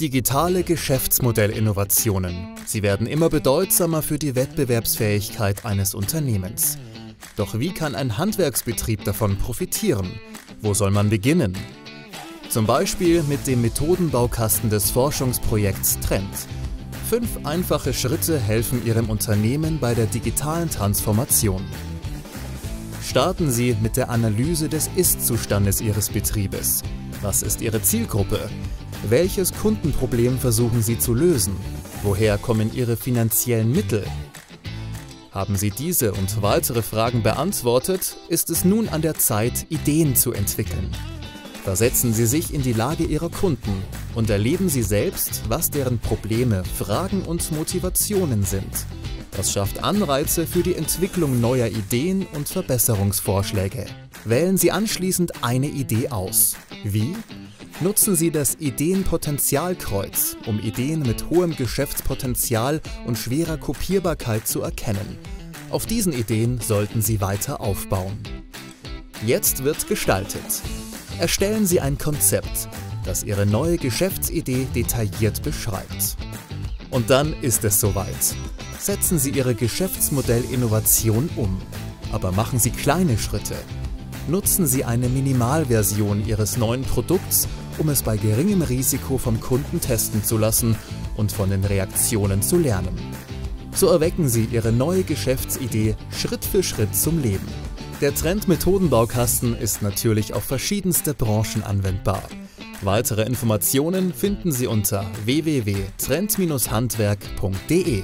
Digitale Geschäftsmodellinnovationen. Sie werden immer bedeutsamer für die Wettbewerbsfähigkeit eines Unternehmens. Doch wie kann ein Handwerksbetrieb davon profitieren? Wo soll man beginnen? Zum Beispiel mit dem Methodenbaukasten des Forschungsprojekts Trend. Fünf einfache Schritte helfen Ihrem Unternehmen bei der digitalen Transformation. Starten Sie mit der Analyse des Ist-Zustandes Ihres Betriebes. Was ist Ihre Zielgruppe? Welches Kundenproblem versuchen Sie zu lösen? Woher kommen Ihre finanziellen Mittel? Haben Sie diese und weitere Fragen beantwortet, ist es nun an der Zeit, Ideen zu entwickeln. Versetzen Sie sich in die Lage Ihrer Kunden und erleben Sie selbst, was deren Probleme, Fragen und Motivationen sind. Das schafft Anreize für die Entwicklung neuer Ideen und Verbesserungsvorschläge. Wählen Sie anschließend eine Idee aus. Wie? Nutzen Sie das Ideenpotenzialkreuz, um Ideen mit hohem Geschäftspotenzial und schwerer Kopierbarkeit zu erkennen. Auf diesen Ideen sollten Sie weiter aufbauen. Jetzt wird gestaltet. Erstellen Sie ein Konzept, das Ihre neue Geschäftsidee detailliert beschreibt. Und dann ist es soweit. Setzen Sie Ihre Geschäftsmodellinnovation um. Aber machen Sie kleine Schritte. Nutzen Sie eine Minimalversion Ihres neuen Produkts um es bei geringem Risiko vom Kunden testen zu lassen und von den Reaktionen zu lernen. So erwecken Sie Ihre neue Geschäftsidee Schritt für Schritt zum Leben. Der Trend Methodenbaukasten ist natürlich auf verschiedenste Branchen anwendbar. Weitere Informationen finden Sie unter www.trend-handwerk.de.